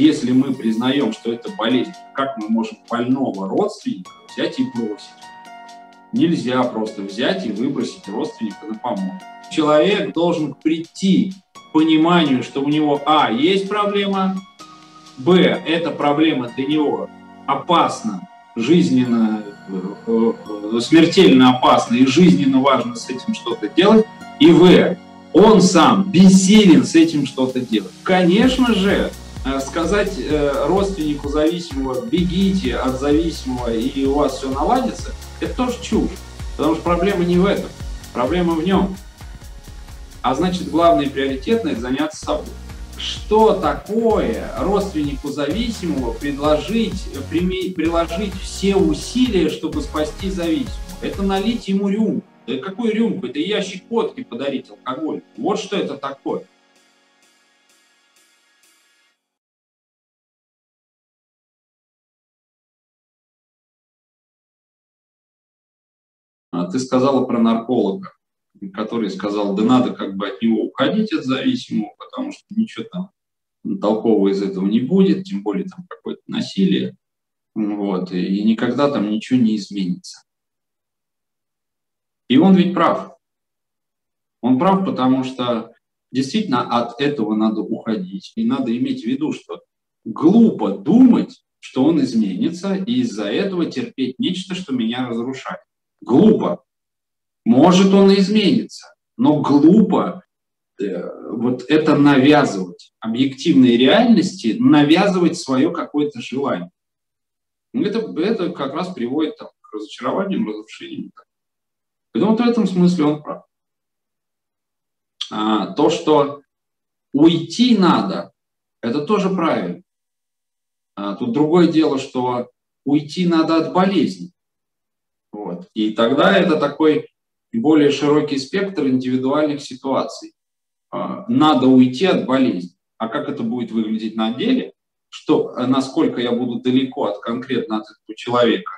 Если мы признаем, что это болезнь, как мы можем больного родственника взять и бросить? Нельзя просто взять и выбросить родственника на помойку. Человек должен прийти к пониманию, что у него, а, есть проблема, б, эта проблема для него опасна, жизненно, э, э, смертельно опасна и жизненно важно с этим что-то делать, и в, он сам бессилен с этим что-то делать. Конечно же, сказать родственнику зависимого «бегите от зависимого, и у вас все наладится», это тоже чушь. Потому что проблема не в этом, проблема в нем. А значит, главное и приоритетное – это заняться собой. Что такое родственнику зависимого предложить, приложить все усилия, чтобы спасти зависимого? Это налить ему рюмку. Да какую рюмку? Это ящик водки подарить алкоголь. Вот что это такое. Ты сказала про нарколога, который сказал, да надо как бы от него уходить от зависимого, потому что ничего там толкового из этого не будет, тем более там какое-то насилие, вот, и никогда там ничего не изменится. И он ведь прав. Он прав, потому что действительно от этого надо уходить. И надо иметь в виду, что глупо думать, что он изменится, и из-за этого терпеть нечто, что меня разрушает. Глупо. Может, он и изменится, но глупо э, вот это навязывать, объективной реальности, навязывать свое какое-то желание. Это, это как раз приводит там, к разочарованиям, разрушениям. Поэтому в этом смысле он прав. А, то, что уйти надо, это тоже правильно. А, тут другое дело, что уйти надо от болезни. Вот. И тогда это такой более широкий спектр индивидуальных ситуаций. А, надо уйти от болезни. А как это будет выглядеть на деле, что, насколько я буду далеко от конкретно от этого человека,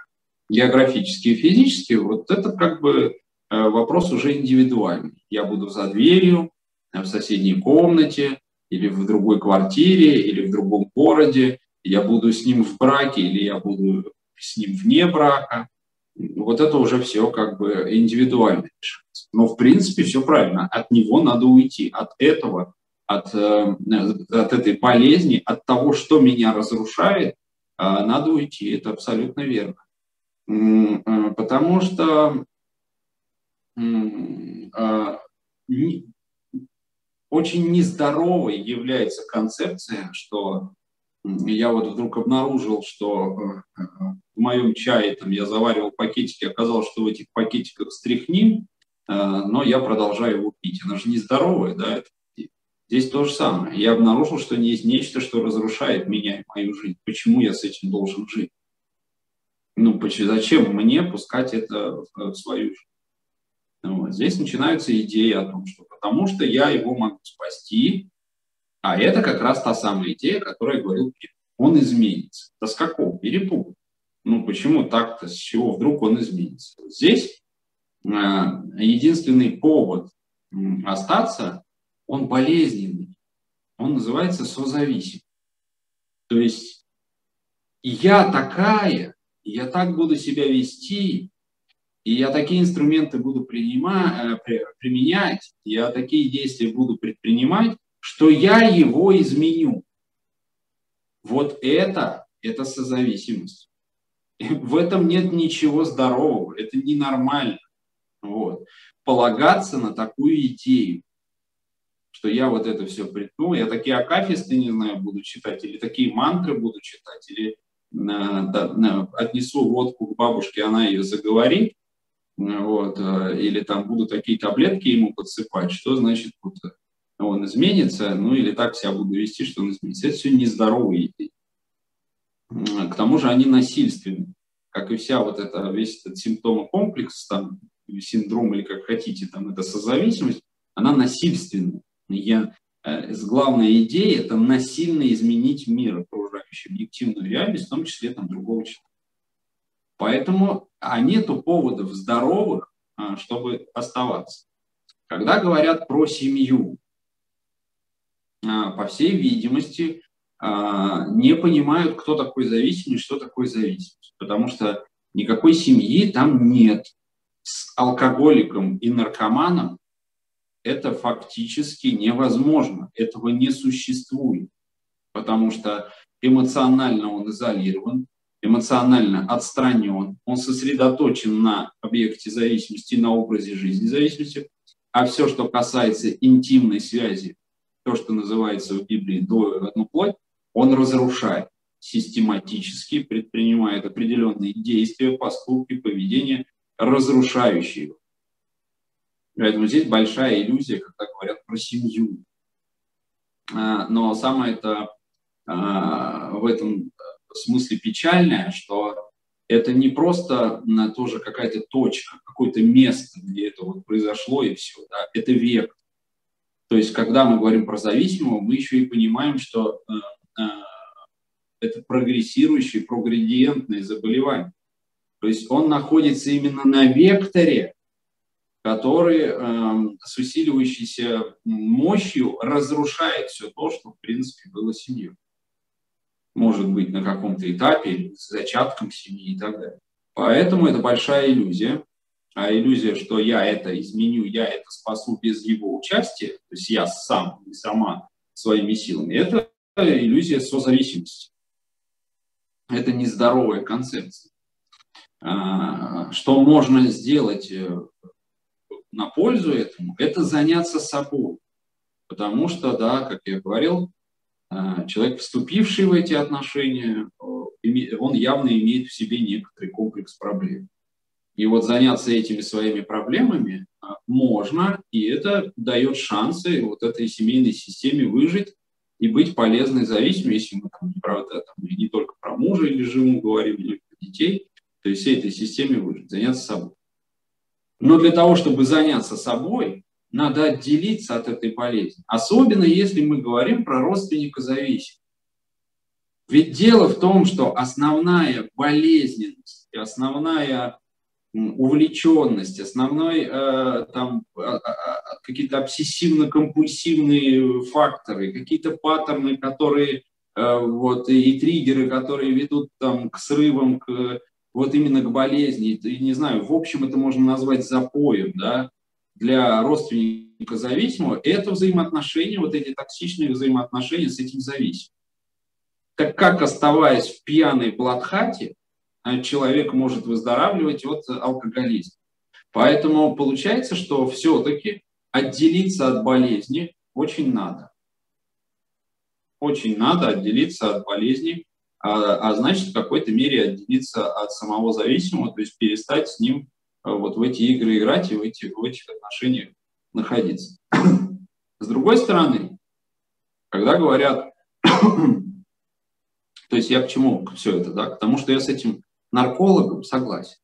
географически и физически, вот это как бы э, вопрос уже индивидуальный. Я буду за дверью, в соседней комнате, или в другой квартире, или в другом городе, я буду с ним в браке, или я буду с ним вне брака вот это уже все как бы индивидуально решается. Но в принципе все правильно. От него надо уйти, от этого, от, э, от этой болезни, от того, что меня разрушает, э, надо уйти. Это абсолютно верно. Э, потому что очень нездоровой является концепция, что я вот вдруг обнаружил, что э, в моем чае там я заваривал пакетики, оказалось, что в этих пакетиках стряхнин, э, но я продолжаю его пить. Она же нездоровая, да? Здесь то же самое. Я обнаружил, что есть нечто, что разрушает меня и мою жизнь. Почему я с этим должен жить? Ну, зачем мне пускать это в свою жизнь? Вот. Здесь начинаются идеи о том, что потому что я его могу спасти, а это как раз та самая идея, о которой говорил Он изменится. Да с какого? Перепугу. Ну почему так-то? С чего вдруг он изменится? Здесь э, единственный повод э, остаться, он болезненный. Он называется созависим. То есть я такая, я так буду себя вести, и я такие инструменты буду принимать, э, применять, я такие действия буду предпринимать, что я его изменю. Вот это, это созависимость. В этом нет ничего здорового, это ненормально. Вот. Полагаться на такую идею, что я вот это все придумал, я такие акафисты, не знаю, буду читать, или такие мантры буду читать, или на, да, на, отнесу водку к бабушке, она ее заговорит, вот, э, или там буду такие таблетки ему подсыпать, что значит вот, он изменится, ну или так себя буду вести, что он изменится. Это все нездоровые идеи. К тому же они насильственны, как и вся вот эта, весь этот симптомокомплекс, там, синдром или как хотите, там, это созависимость, она насильственная. Я, э, главная идея – это насильно изменить мир окружающий, объективную реальность, в том числе там, другого человека. Поэтому а нету поводов здоровых, а, чтобы оставаться. Когда говорят про семью, по всей видимости, а, не понимают, кто такой зависимый, что такое зависимость. Потому что никакой семьи там нет. С алкоголиком и наркоманом это фактически невозможно. Этого не существует. Потому что эмоционально он изолирован, эмоционально отстранен, он сосредоточен на объекте зависимости, на образе жизни зависимости, а все, что касается интимной связи, то, что называется в Библии «до одну плоть», он разрушает систематически, предпринимает определенные действия, поступки, поведение, разрушающие его. Поэтому здесь большая иллюзия, когда говорят про семью. А, но самое это а, в этом смысле печальное, что это не просто тоже какая-то точка, какое-то место, где это вот произошло и все. Да? Это век. То есть, когда мы говорим про зависимого, мы еще и понимаем, что э, э, это прогрессирующее, прогредиентное заболевание. То есть он находится именно на векторе, который э, с усиливающейся мощью разрушает все то, что, в принципе, было семьей может быть на каком-то этапе, с зачатком семьи и так далее. Поэтому это большая иллюзия. А иллюзия, что я это изменю, я это спасу без его участия, то есть я сам и сама своими силами, это иллюзия созависимости. Это нездоровая концепция. А, что можно сделать э, на пользу этому, это заняться собой. Потому что, да, как я говорил, а, человек, вступивший в эти отношения, он явно имеет в себе некоторый комплекс проблем. И вот заняться этими своими проблемами а, можно, и это дает шансы вот этой семейной системе выжить и быть полезной зависимой, если мы там, правда, там, не только про мужа или жену говорим, но и про детей, то есть всей этой системе выжить, заняться собой. Но для того, чтобы заняться собой, надо отделиться от этой болезни. Особенно если мы говорим про родственника зависимого. Ведь дело в том, что основная болезненность, основная увлеченность, основной э, там э, э, какие-то обсессивно-компульсивные факторы, какие-то паттерны, которые э, вот и триггеры, которые ведут там к срывам, к вот именно к болезни, и, не знаю, в общем это можно назвать запоем, да, для родственника зависимого, это взаимоотношения, вот эти токсичные взаимоотношения с этим зависимым. Так как, оставаясь в пьяной бладхате, а, человек может выздоравливать от алкоголизма. Поэтому получается, что все-таки отделиться от болезни очень надо. Очень надо отделиться от болезни, а, а значит, в какой-то мере отделиться от самого зависимого, то есть перестать с ним а, вот в эти игры играть и в, эти, в этих отношениях находиться. С другой стороны, когда говорят, то есть я к чему все это, да, к тому, что я с этим наркологом согласен.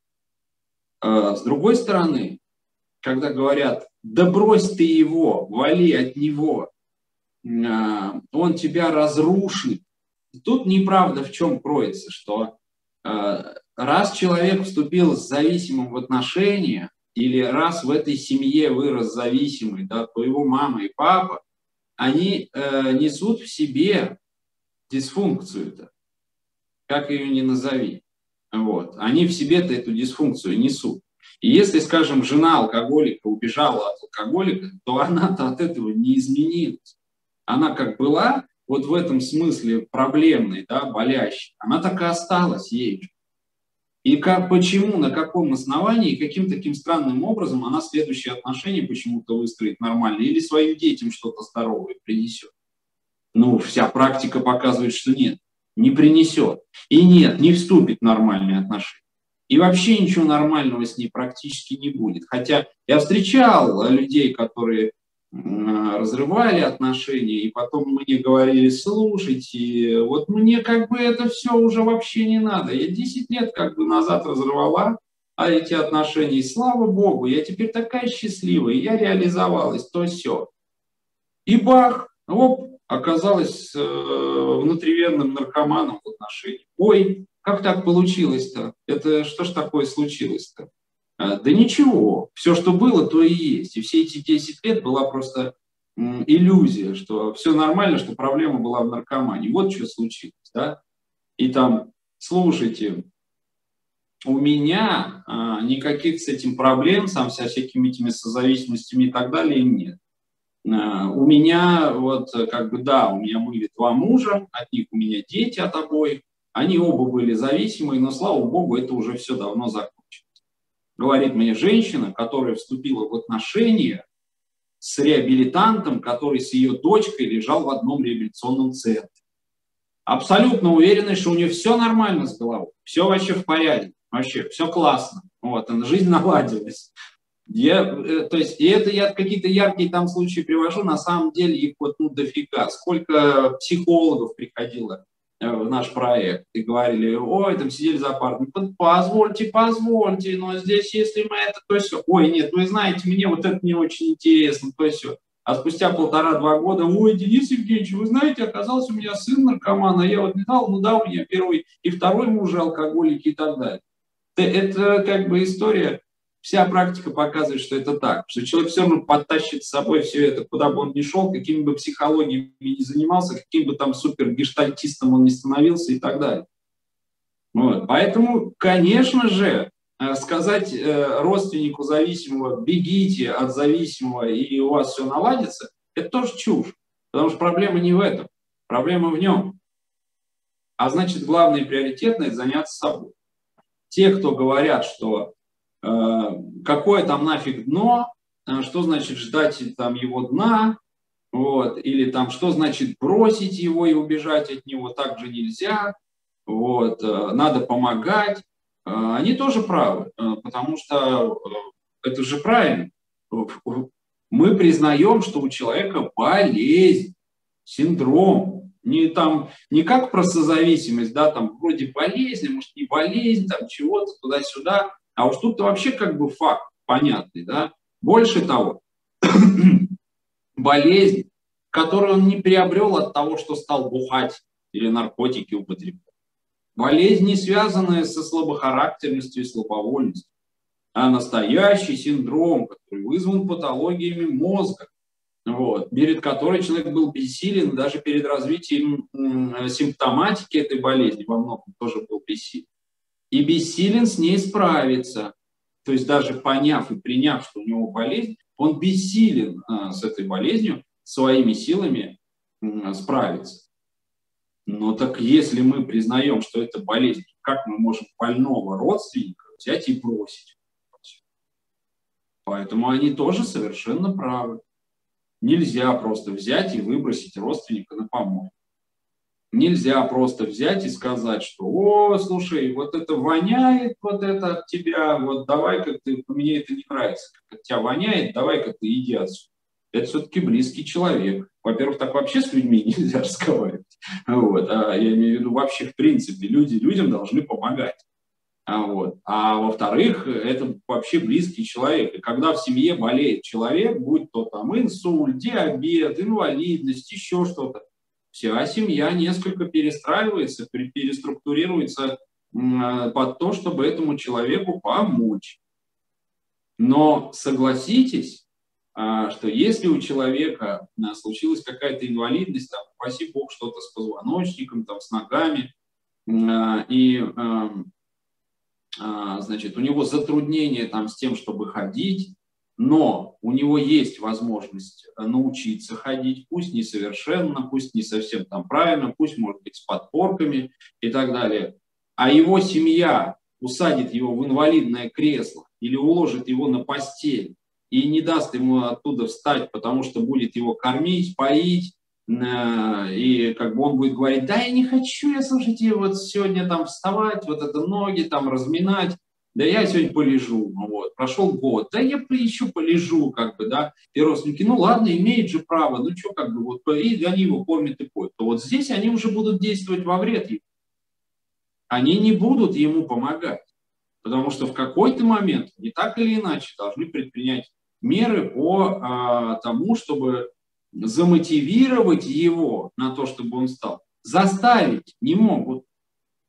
А, с другой стороны, когда говорят, да брось ты его, вали от него, а, он тебя разрушит. Тут неправда в чем кроется, что раз человек вступил с зависимым в отношения, или раз в этой семье вырос зависимый, да, то его мама и папа, они э, несут в себе дисфункцию-то, как ее не назови. Вот. Они в себе-то эту дисфункцию несут. И если, скажем, жена алкоголика убежала от алкоголика, то она-то от этого не изменилась. Она как была, вот в этом смысле проблемной, да, болящей, она так и осталась ей. И как, почему, на каком основании, каким таким странным образом она следующие отношения почему-то выстроит нормально или своим детям что-то здоровое принесет. Ну, вся практика показывает, что нет, не принесет. И нет, не вступит в нормальные отношения. И вообще ничего нормального с ней практически не будет. Хотя я встречал людей, которые разрывали отношения, и потом мне говорили, слушайте, вот мне как бы это все уже вообще не надо. Я 10 лет как бы назад разорвала а эти отношения, и слава богу, я теперь такая счастливая, я реализовалась, то все. И бах, оп, оказалась э, внутривенным наркоманом в отношениях. Ой, как так получилось-то? Это что ж такое случилось-то? А, да ничего, все, что было, то и есть. И все эти 10 лет была просто иллюзия, что все нормально, что проблема была в наркомании. Вот что случилось, да? И там, слушайте, у меня а, никаких с этим проблем, сам со всякими этими созависимостями и так далее нет. А, у меня вот как бы да, у меня были два мужа, от них у меня дети от обоих, они оба были зависимые, но слава богу, это уже все давно закончилось. Говорит мне женщина, которая вступила в отношения с реабилитантом, который с ее дочкой лежал в одном реабилитационном центре. Абсолютно уверена, что у нее все нормально с головой, все вообще в порядке, вообще все классно. Вот, жизнь наладилась. Я, э, то есть, и это я какие-то яркие там случаи привожу, на самом деле их вот ну дофига. Сколько психологов приходило Э, в наш проект и говорили, ой, там сидели за партой, позвольте, позвольте, но здесь, если мы это, то есть, ой, нет, вы знаете, мне вот это не очень интересно, то есть, а спустя полтора-два года, ой, Денис Евгеньевич, вы знаете, оказался у меня сын наркоман, а я вот не знал, ну да, у меня первый и второй муж алкоголики и так далее. Это как бы история вся практика показывает, что это так, что человек все равно подтащит с собой все это, куда бы он ни шел, какими бы психологиями ни занимался, каким бы там супер гештальтистом он ни становился и так далее. Вот. Поэтому, конечно же, э, сказать э, родственнику зависимого, бегите от зависимого и у вас все наладится, это тоже чушь. Потому что проблема не в этом, проблема в нем. А значит, главное и приоритетное – заняться собой. Те, кто говорят, что какое там нафиг дно, э, что значит ждать там его дна, вот, или там что значит бросить его и убежать от него, так же нельзя, вот, э, надо помогать. Они тоже правы, потому что это же правильно. Мы признаем, что у человека болезнь, синдром, не там, не как про созависимость, да, там вроде болезнь, может не болезнь, там чего-то туда-сюда, а уж тут вообще как бы факт понятный, да. Больше того, болезнь, которую он не приобрел от того, что стал бухать или наркотики употреблять. Болезнь, не связанная со слабохарактерностью и слабовольностью, а настоящий синдром, который вызван патологиями мозга, вот, перед которой человек был бессилен даже перед развитием симптоматики этой болезни, во многом тоже был бессилен и бессилен с ней справиться. То есть даже поняв и приняв, что у него болезнь, он бессилен а, с этой болезнью своими силами справиться. Но так если мы признаем, что это болезнь, как мы можем больного родственника взять и бросить? Поэтому они тоже совершенно правы. Нельзя просто взять и выбросить родственника на помойку. Нельзя просто взять и сказать, что, о, слушай, вот это воняет, вот это от тебя, вот давай-ка ты, мне это не нравится, как от тебя воняет, давай-ка ты иди отсюда. Это все-таки близкий человек. Во-первых, так вообще с людьми нельзя разговаривать. Вот. А я имею в виду вообще в принципе, люди людям должны помогать. А, вот. а во-вторых, это вообще близкий человек. И когда в семье болеет человек, будь то там инсульт, диабет, инвалидность, еще что-то, вся семья несколько перестраивается, переструктурируется под то, чтобы этому человеку помочь. Но согласитесь, а, что если у человека а, случилась какая-то инвалидность, там, спаси бог, что-то с позвоночником, там, с ногами, а, и значит, у него затруднения там, с тем, чтобы ходить, но у него есть возможность э, научиться ходить, пусть не совершенно, пусть не совсем там правильно, пусть, может быть, с подпорками и так далее. А его семья усадит его в инвалидное кресло или уложит его на постель и не даст ему оттуда встать, потому что будет его кормить, поить, э, и как бы он будет говорить, да, я не хочу, я, слушайте, вот сегодня там вставать, вот это ноги там разминать, да я сегодня полежу, ну вот, прошел год, да я еще полежу, как бы, да, и родственники, ну ладно, имеют же право, ну что, как бы, вот, и они его кормят и поют. То вот здесь они уже будут действовать во вред ему. Они не будут ему помогать, потому что в какой-то момент, не так или иначе, должны предпринять меры по а, тому, чтобы замотивировать его на то, чтобы он стал. Заставить не могут.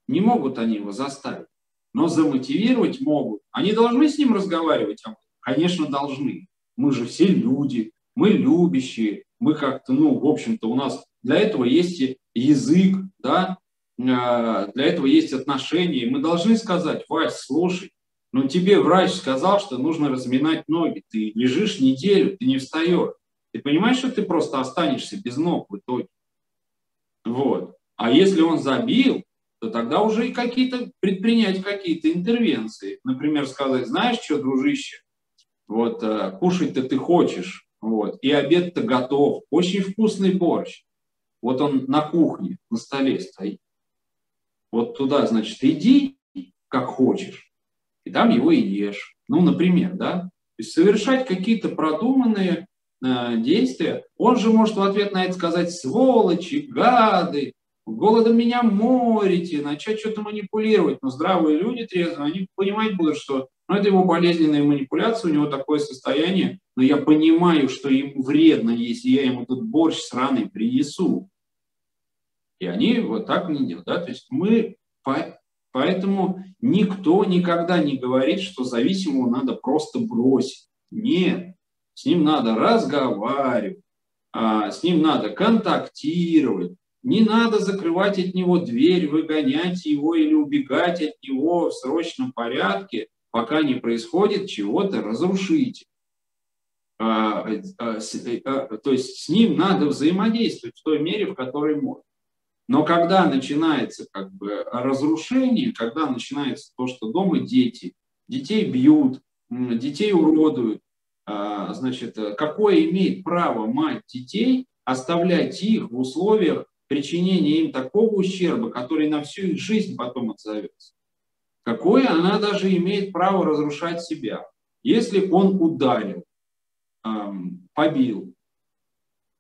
Не могут они его заставить но замотивировать могут. Они должны с ним разговаривать? Конечно, должны. Мы же все люди, мы любящие, мы как-то, ну, в общем-то, у нас для этого есть язык, да, а, для этого есть отношения. И мы должны сказать, Вась, слушай, ну тебе врач сказал, что нужно разминать ноги. Ты лежишь неделю, ты не встаешь. Ты понимаешь, что ты просто останешься без ног в итоге? Вот. А если он забил, то тогда уже и какие-то предпринять какие-то интервенции. Например, сказать, знаешь что, дружище, вот э, кушать-то ты хочешь, вот, и обед-то готов, очень вкусный борщ. Вот он на кухне, на столе стоит. Вот туда, значит, иди, как хочешь, и там его и ешь. Ну, например, да? То есть совершать какие-то продуманные э, действия. Он же может в ответ на это сказать сволочи, гады, голодом меня морите, начать что-то манипулировать. Но здравые люди трезвые, они понимать будут, что ну, это его болезненная манипуляция, у него такое состояние, но я понимаю, что ему вредно, если я ему тут борщ сраный принесу. И они вот так не делают. Да? То есть мы, поэтому никто никогда не говорит, что зависимого надо просто бросить. Нет, с ним надо разговаривать, а, с ним надо контактировать, не надо закрывать от него дверь, выгонять его или убегать от него в срочном порядке, пока не происходит чего-то разрушить. А, а, а, то есть с ним надо взаимодействовать в той мере, в которой можно. Но когда начинается как бы разрушение, когда начинается то, что дома дети, детей бьют, детей уродуют, значит, какое имеет право мать детей оставлять их в условиях причинение им такого ущерба, который на всю их жизнь потом отзовется. Какое она даже имеет право разрушать себя, если он ударил, побил.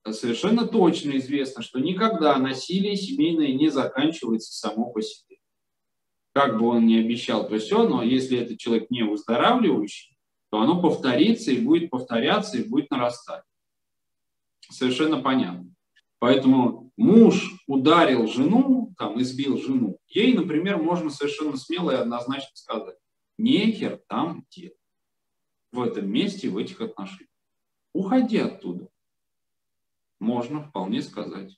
Совершенно точно известно, что никогда насилие семейное не заканчивается само по себе. Как бы он ни обещал то все, но если этот человек не выздоравливающий, то оно повторится и будет повторяться, и будет нарастать. Совершенно понятно. Поэтому муж ударил жену, там, избил жену, ей, например, можно совершенно смело и однозначно сказать, нехер там делать в этом месте, в этих отношениях. Уходи оттуда. Можно вполне сказать.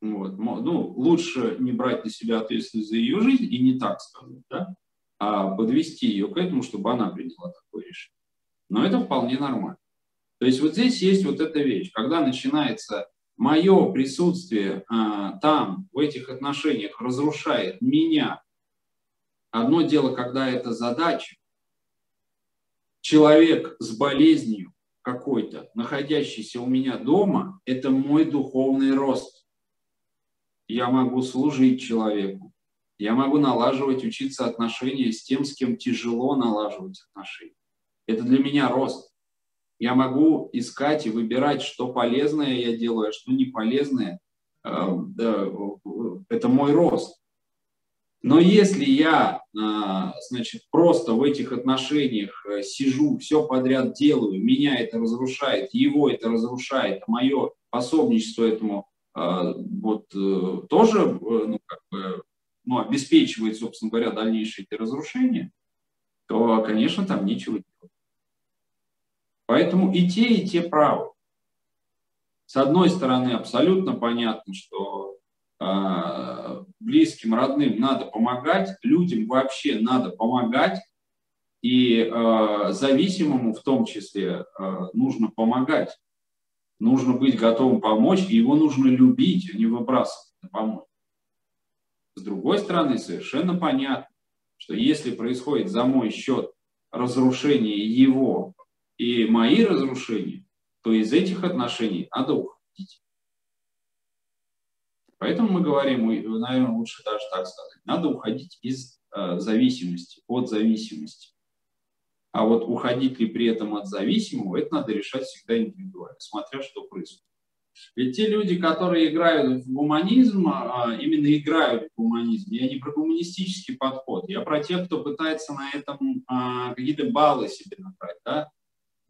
Вот. Ну, лучше не брать на себя ответственность за ее жизнь и не так сказать, да? а подвести ее к этому, чтобы она приняла такое решение. Но это вполне нормально. То есть вот здесь есть вот эта вещь. Когда начинается мое присутствие а, там, в этих отношениях, разрушает меня. Одно дело, когда это задача. Человек с болезнью какой-то, находящийся у меня дома, это мой духовный рост. Я могу служить человеку. Я могу налаживать, учиться отношения с тем, с кем тяжело налаживать отношения. Это для меня рост. Я могу искать и выбирать, что полезное я делаю, а что не полезное. Эм, это мой рост. Но если я, а, значит, просто в этих отношениях э, сижу, все подряд делаю, меня это разрушает, его это разрушает, мое пособничество этому а, вот э, тоже э, ну, как бы, ну, обеспечивает, собственно говоря, дальнейшие эти разрушения, то, конечно, там нечего делать. Поэтому и те, и те правы. С одной стороны, абсолютно понятно, что э, близким, родным надо помогать, людям вообще надо помогать, и э, зависимому в том числе э, нужно помогать. Нужно быть готовым помочь, и его нужно любить, а не выбрасывать на помочь. С другой стороны, совершенно понятно, что если происходит за мой счет разрушение его и мои разрушения, то из этих отношений надо уходить. Поэтому мы говорим, наверное, лучше даже так сказать, надо уходить из э, зависимости, от зависимости. А вот уходить ли при этом от зависимого, это надо решать всегда индивидуально, смотря что происходит. Ведь те люди, которые играют в гуманизм, а, именно играют в гуманизм, я не про гуманистический подход, я про тех, кто пытается на этом а, какие-то баллы себе набрать. Да?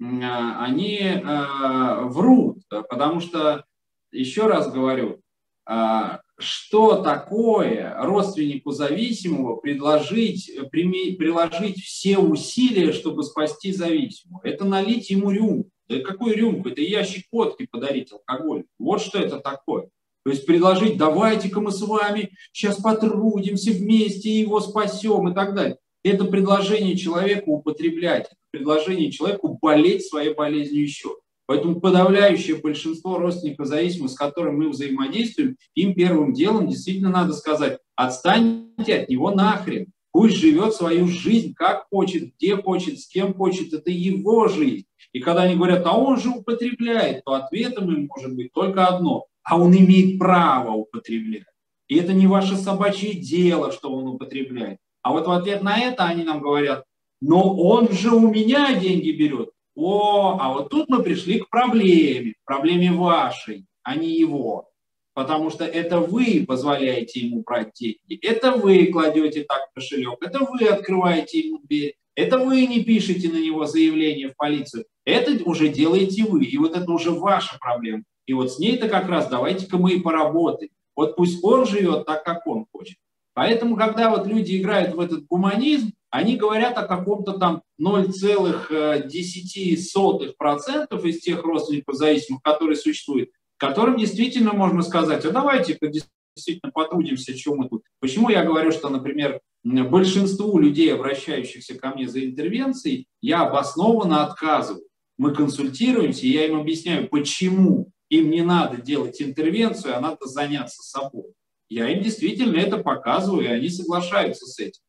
А, они а, врут, потому что, еще раз говорю, а, что такое родственнику зависимого предложить, приложить все усилия, чтобы спасти зависимого? Это налить ему рюмку. Да какую рюмку? Это ящик водки подарить алкоголь. Вот что это такое. То есть предложить, давайте-ка мы с вами сейчас потрудимся вместе, его спасем и так далее. Это предложение человеку употреблять, предложение человеку болеть своей болезнью еще. Поэтому подавляющее большинство родственников зависимых, с которыми мы взаимодействуем, им первым делом действительно надо сказать, отстаньте от него нахрен. Пусть живет свою жизнь, как хочет, где хочет, с кем хочет. Это его жизнь. И когда они говорят, а он же употребляет, то ответом им может быть только одно. А он имеет право употреблять. И это не ваше собачье дело, что он употребляет. А вот в ответ на это они нам говорят, но он же у меня деньги берет. О, а вот тут мы пришли к проблеме, проблеме вашей, а не его. Потому что это вы позволяете ему брать деньги, это вы кладете так кошелек, это вы открываете ему дверь, это вы не пишете на него заявление в полицию, это уже делаете вы, и вот это уже ваша проблема. И вот с ней-то как раз давайте-ка мы и поработаем. Вот пусть он живет так, как он хочет. Поэтому, когда вот люди играют в этот гуманизм, они говорят о каком-то там 0,10% из тех родственников зависимых, которые существуют, которым действительно можно сказать, а давайте действительно потрудимся, чем мы тут. Почему я говорю, что, например, большинству людей, обращающихся ко мне за интервенцией, я обоснованно отказываю. Мы консультируемся, и я им объясняю, почему им не надо делать интервенцию, а надо заняться собой. Я им действительно это показываю, и они соглашаются с этим.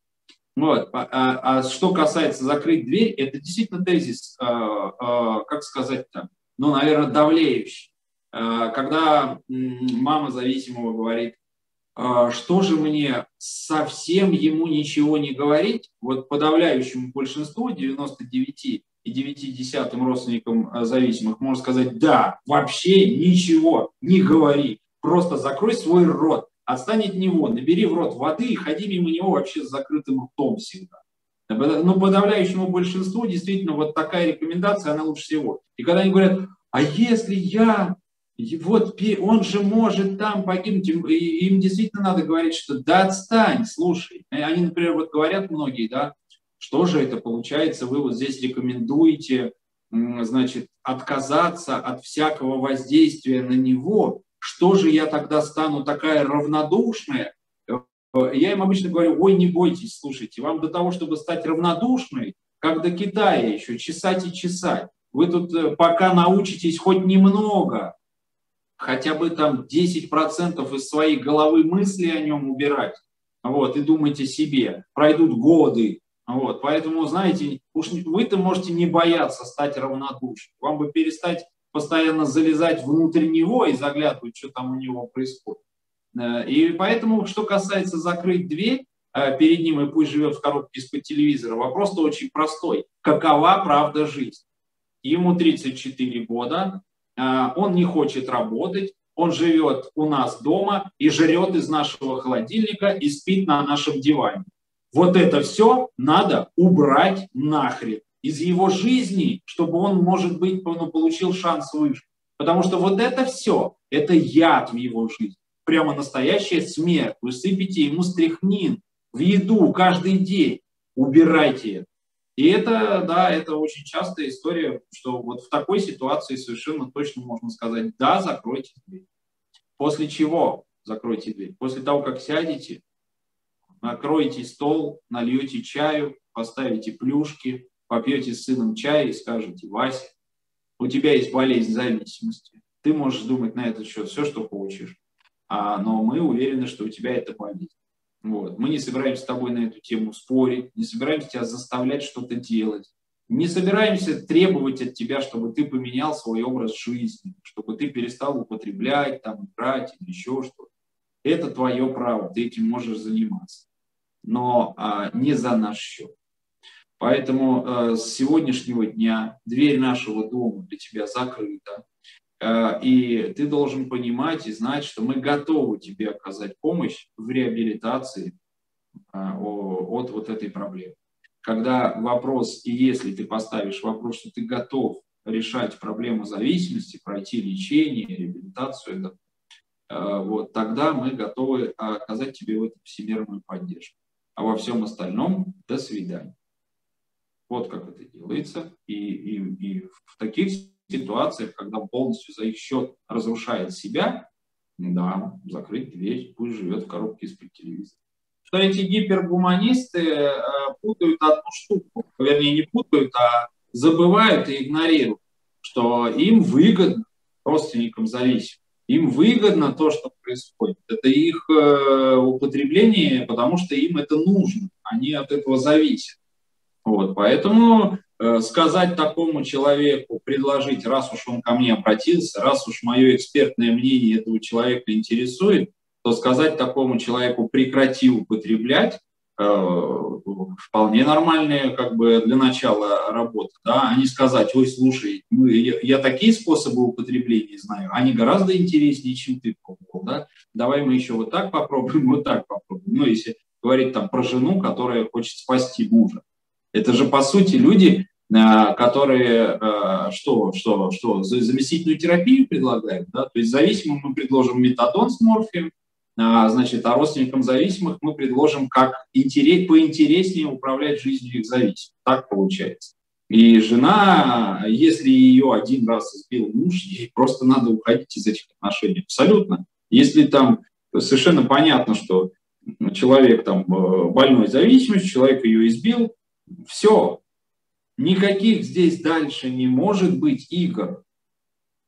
Вот. А, а, а что касается закрыть дверь, это действительно тезис, а, а, как сказать-то, ну, наверное, давлеющий. А, когда мама зависимого говорит, что же мне совсем ему ничего не говорить, вот подавляющему большинству, 99 и 9 десятым родственникам зависимых, можно сказать, да, вообще ничего не говори, просто закрой свой рот, отстань от него, набери в рот воды и ходи мимо него вообще с закрытым ртом всегда. Но ну, подавляющему большинству действительно вот такая рекомендация, она лучше всего. И когда они говорят, а если я, вот он же может там погибнуть, им действительно надо говорить, что да отстань, слушай. Они, например, вот говорят многие, да, что же это получается, вы вот здесь рекомендуете, значит, отказаться от всякого воздействия на него, что же я тогда стану такая равнодушная? Я им обычно говорю, ой, не бойтесь, слушайте, вам до того, чтобы стать равнодушной, как до Китая еще, чесать и чесать. Вы тут э, пока научитесь хоть немного, хотя бы там 10% из своей головы мысли о нем убирать, вот, и думайте себе, пройдут годы, вот, поэтому, знаете, уж вы-то можете не бояться стать равнодушным, вам бы перестать постоянно залезать внутрь него и заглядывать, что там у него происходит. Э, и поэтому, что касается закрыть дверь э, перед ним и пусть живет в коробке из-под телевизора, вопрос-то очень простой. Какова правда жизнь? Ему 34 года, э, он не хочет работать, он живет у нас дома и жрет из нашего холодильника и спит на нашем диване. Вот это все надо убрать нахрен из его жизни, чтобы он, может быть, ну, получил шанс выжить. Потому что вот это все, это яд в его жизни. Прямо настоящая смерть. Вы сыпите ему стряхнин в еду каждый день. Убирайте это. И это, да, это очень частая история, что вот в такой ситуации совершенно точно можно сказать, да, закройте дверь. После чего закройте дверь? После того, как сядете, накройте стол, нальете чаю, поставите плюшки, попьете с сыном чай и скажете, Вася, у тебя есть болезнь зависимости, ты можешь думать на этот счет все, что хочешь, а, но мы уверены, что у тебя это болезнь. Вот. Мы не собираемся с тобой на эту тему спорить, не собираемся тебя заставлять что-то делать, не собираемся требовать от тебя, чтобы ты поменял свой образ жизни, чтобы ты перестал употреблять, там, брать или еще что-то. Это твое право, ты этим можешь заниматься, но а, не за наш счет. Поэтому э, с сегодняшнего дня дверь нашего дома для тебя закрыта. Э, и ты должен понимать и знать, что мы готовы тебе оказать помощь в реабилитации э, от вот этой проблемы. Когда вопрос, и если ты поставишь вопрос, что ты готов решать проблему зависимости, пройти лечение, реабилитацию, вот, тогда мы готовы оказать тебе в этом всемирную поддержку. А во всем остальном до свидания. Вот как это делается. И, и, и в таких ситуациях, когда полностью за их счет разрушает себя, да, закрыть дверь, пусть живет в коробке из-под телевизора. Что эти гипергуманисты э, путают одну штуку, вернее не путают, а забывают и игнорируют, что им выгодно, родственникам зависимым, им выгодно то, что происходит. Это их э, употребление, потому что им это нужно, они от этого зависят. Вот, поэтому э, сказать такому человеку, предложить, раз уж он ко мне обратился, раз уж мое экспертное мнение этого человека интересует, то сказать такому человеку прекрати употреблять, э, вполне нормальная как бы для начала работа, да, а не сказать, ой, слушай, мы, я, я такие способы употребления знаю, они гораздо интереснее, чем ты пробовал, да, давай мы еще вот так попробуем, вот так попробуем. Ну, если говорить там про жену, которая хочет спасти мужа. Это же, по сути, люди, э, которые э, что, что, что, заместительную терапию предлагают, да, то есть зависимым мы предложим метадон с морфием, а, значит, а родственникам зависимых мы предложим, как интерес, поинтереснее управлять жизнью их зависимых. Так получается. И жена, если ее один раз избил муж, ей просто надо уходить из этих отношений. Абсолютно. Если там совершенно понятно, что человек там э, больной зависимостью, человек ее избил, все. Никаких здесь дальше не может быть игр.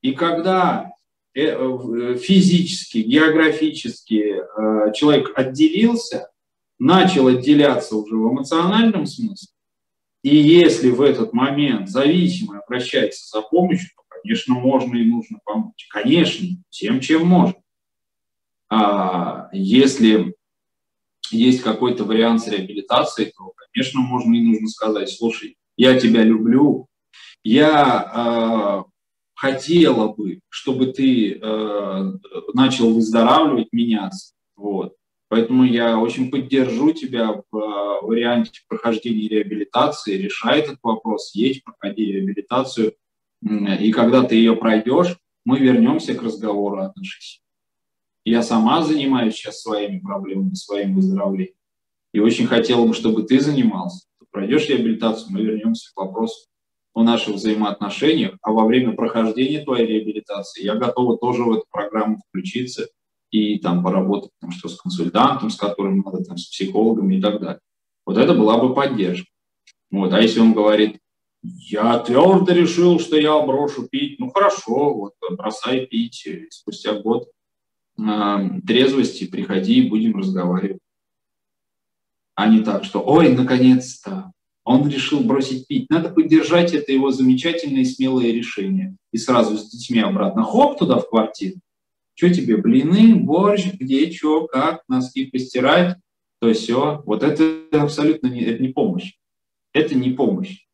И когда Э, э, физически, географически э, человек отделился, начал отделяться уже в эмоциональном смысле, и если в этот момент зависимый обращается за помощью, то, конечно, можно и нужно помочь. Конечно, всем, чем можно. А если есть какой-то вариант с реабилитацией, то, конечно, можно и нужно сказать, слушай, я тебя люблю, я хотела бы, чтобы ты э, начал выздоравливать, меняться. Вот. Поэтому я очень поддержу тебя в э, варианте прохождения реабилитации, решай этот вопрос, есть, проходи реабилитацию. И когда ты ее пройдешь, мы вернемся к разговору о нашей Я сама занимаюсь сейчас своими проблемами, своим выздоровлением. И очень хотела бы, чтобы ты занимался. Ты пройдешь реабилитацию, мы вернемся к вопросу о наших взаимоотношениях, а во время прохождения твоей реабилитации я готова тоже в эту программу включиться и там поработать, там, что с консультантом, с которым надо, там, с психологом и так далее. Вот это была бы поддержка. Вот. А если он говорит, я твердо решил, что я брошу пить, ну хорошо, вот бросай пить, и спустя год э, трезвости приходи и будем разговаривать. А не так, что, ой, наконец-то, он решил бросить пить. Надо поддержать это его замечательное и смелое решение. И сразу с детьми обратно, хоп, туда в квартиру. Что тебе, блины, борщ, где, что, как, носки постирать, то все. Вот это абсолютно не, это не помощь. Это не помощь.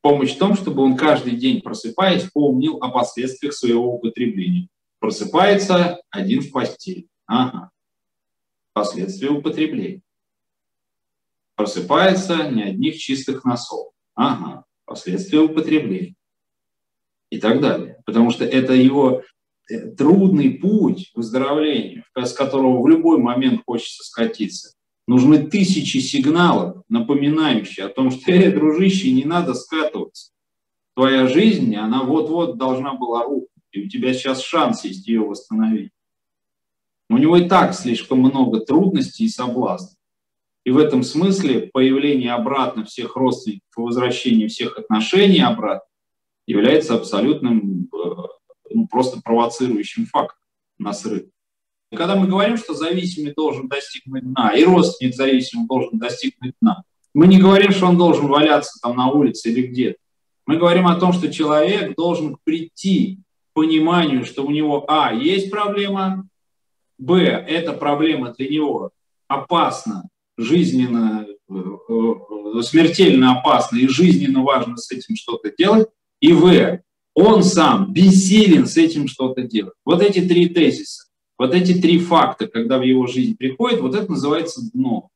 Помощь в том, чтобы он каждый день, просыпаясь, помнил о последствиях своего употребления. Просыпается один в постели. Ага. Последствия употребления просыпается не одних чистых носов. Ага, последствия употребления. И так далее. Потому что это его э, трудный путь к выздоровлению, с которого в любой момент хочется скатиться. Нужны тысячи сигналов, напоминающие о том, что, э, дружище, не надо скатываться. Твоя жизнь, она вот-вот должна была рухнуть, и у тебя сейчас шанс есть ее восстановить. У него и так слишком много трудностей и соблазнов. И в этом смысле появление обратно всех родственников возвращение всех отношений обратно является абсолютным, э, ну, просто провоцирующим фактом на срыв. Когда мы говорим, что зависимый должен достигнуть дна, и родственник зависимый должен достигнуть дна, мы не говорим, что он должен валяться там на улице или где-то. Мы говорим о том, что человек должен прийти к пониманию, что у него, а, есть проблема, б, эта проблема для него опасна, жизненно, э, э, смертельно опасно и жизненно важно с этим что-то делать, и В, он сам бессилен с этим что-то делать. Вот эти три тезиса, вот эти три факта, когда в его жизнь приходит, вот это называется дно,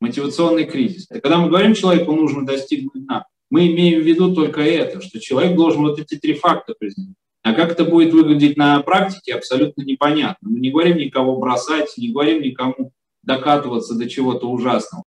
мотивационный кризис. И когда мы говорим человеку, нужно достигнуть дна, мы имеем в виду только это, что человек должен вот эти три факта признать. А как это будет выглядеть на практике, абсолютно непонятно. Мы не говорим никого бросать, не говорим никому докатываться до чего-то ужасного.